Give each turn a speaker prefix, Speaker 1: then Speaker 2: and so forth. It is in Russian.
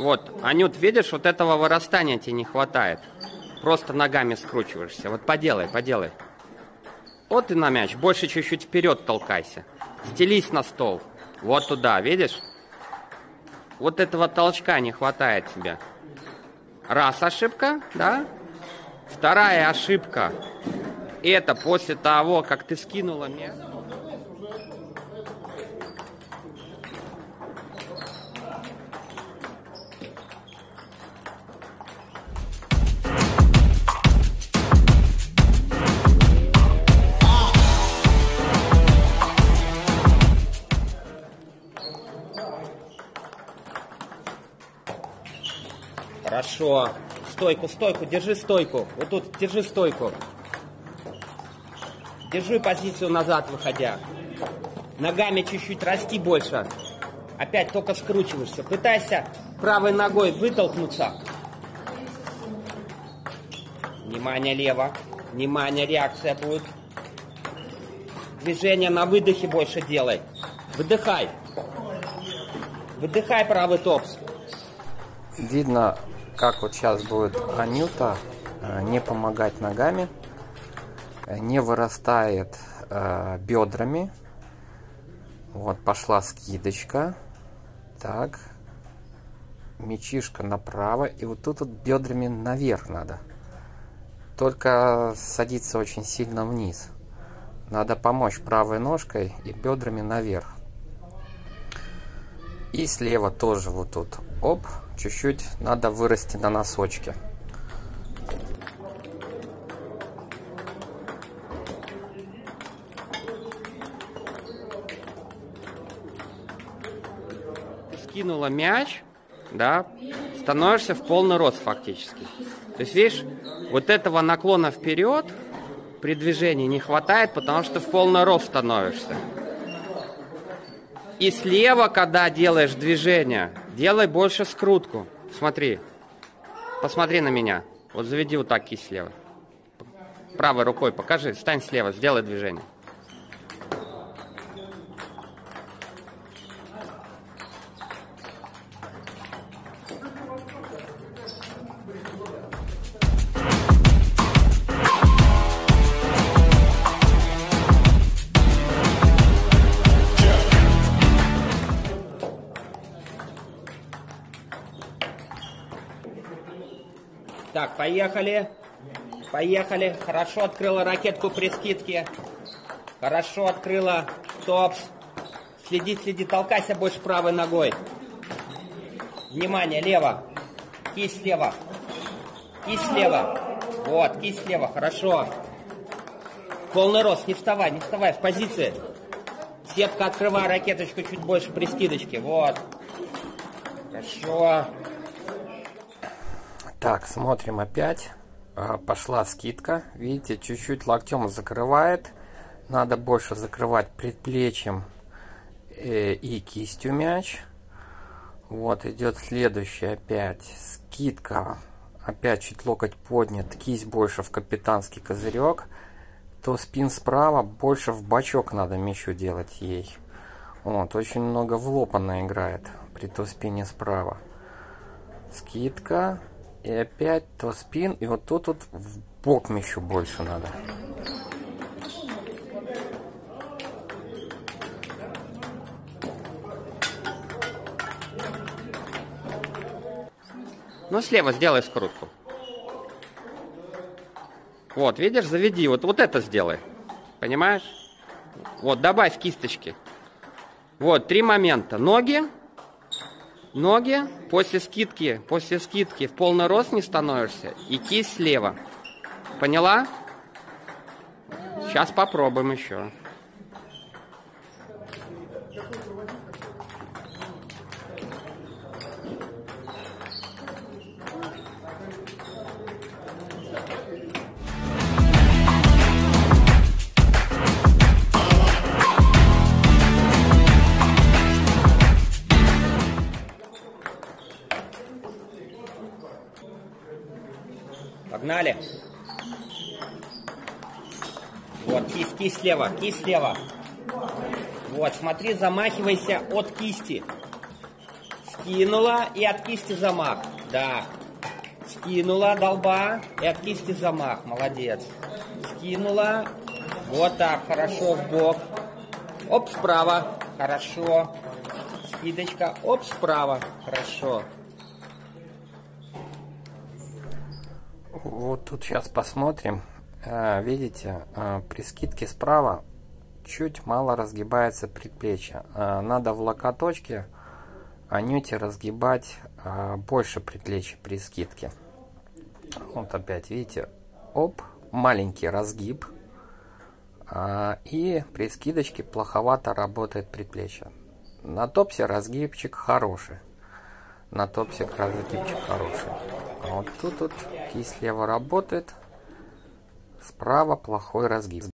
Speaker 1: Вот, Анют, видишь, вот этого вырастания тебе не хватает. Просто ногами скручиваешься. Вот поделай, поделай. Вот и на мяч. Больше чуть-чуть вперед толкайся. Стелись на стол. Вот туда, видишь? Вот этого толчка не хватает тебе. Раз ошибка, да? Вторая ошибка. Это после того, как ты скинула мяч. Хорошо. Стойку, стойку, держи стойку. Вот тут, держи стойку. Держи позицию назад, выходя. Ногами чуть-чуть расти больше. Опять только скручиваешься. Пытайся правой ногой вытолкнуться. Внимание лево. Внимание, реакция будет. Движение на выдохе больше делай. Выдыхай. Выдыхай правый топс.
Speaker 2: Видно, как вот сейчас будет Анюта э, не помогать ногами, э, не вырастает э, бедрами. Вот пошла скидочка. Так. Мечишка направо. И вот тут вот бедрами наверх надо. Только садиться очень сильно вниз. Надо помочь правой ножкой и бедрами наверх. И слева тоже вот тут. Оп чуть-чуть надо вырасти на носочки.
Speaker 1: Скинула мяч, да, становишься в полный рост фактически. То есть, видишь, вот этого наклона вперед при движении не хватает, потому что в полный рост становишься. И слева, когда делаешь движение, делай больше скрутку. Смотри. Посмотри на меня. Вот заведи вот так кисть слева. Правой рукой покажи. Стань слева, сделай движение. Так, поехали. Поехали. Хорошо открыла ракетку при скидке. Хорошо открыла топс. Следи, следи, толкайся больше правой ногой. Внимание, лево. Кисть слева. Кисть слева. Вот, кисть слева, хорошо. Полный рост, не вставай, не вставай, в позиции. Сетка, открывай ракеточку чуть больше при скидочке. Вот. Хорошо.
Speaker 2: Так, смотрим опять. А, пошла скидка. Видите, чуть-чуть локтем закрывает. Надо больше закрывать предплечьем э, и кистью мяч. Вот, идет следующий опять. Скидка. Опять чуть локоть поднят. Кисть больше в капитанский козырек. То спин справа, больше в бачок надо мячу делать ей. Вот, очень много в лоб она играет при то спине справа. Скидка. И опять то спин, и вот тут вот в бок еще больше надо.
Speaker 1: Ну, слева сделай скрутку. Вот, видишь, заведи. Вот, вот это сделай. Понимаешь? Вот, добавь кисточки. Вот, три момента. Ноги, Ноги после скидки, после скидки в полный рост не становишься и кисть слева. Поняла? Сейчас попробуем еще. Погнали. Вот, кисть, кисть слева, кисть слева. Вот, смотри, замахивайся от кисти. Скинула и от кисти замах. Да. Скинула долба и от кисти замах. Молодец. Скинула. Вот так, хорошо, в бок. Оп, справа. Хорошо. Скидочка. Оп, справа. Хорошо.
Speaker 2: Вот тут сейчас посмотрим. А, видите, а, при скидке справа чуть мало разгибается предплечье. А, надо в локоточке анюте разгибать больше предплечья при скидке. Вот опять, видите, оп, маленький разгиб. И при скидочке плоховато работает предплечье. На топсе разгибчик хороший. На топсе разгибчик хороший. А вот тут вот кисть слева работает, справа плохой разгиб.